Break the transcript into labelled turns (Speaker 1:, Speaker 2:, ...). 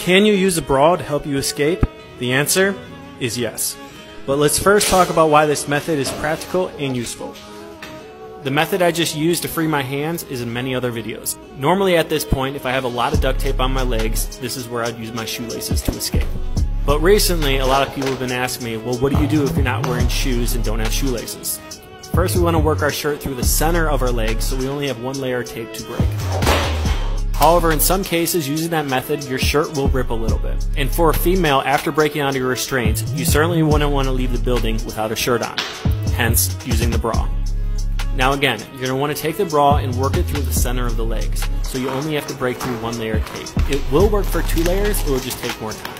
Speaker 1: Can you use a bra to help you escape? The answer is yes. But let's first talk about why this method is practical and useful. The method I just used to free my hands is in many other videos. Normally at this point, if I have a lot of duct tape on my legs, this is where I'd use my shoelaces to escape. But recently, a lot of people have been asking me, well, what do you do if you're not wearing shoes and don't have shoelaces? First, we want to work our shirt through the center of our legs so we only have one layer of tape to break. However, in some cases, using that method, your shirt will rip a little bit. And for a female, after breaking out of your restraints, you certainly wouldn't want to leave the building without a shirt on, hence using the bra. Now again, you're going to want to take the bra and work it through the center of the legs, so you only have to break through one layer of tape. It will work for two layers, it will just take more time.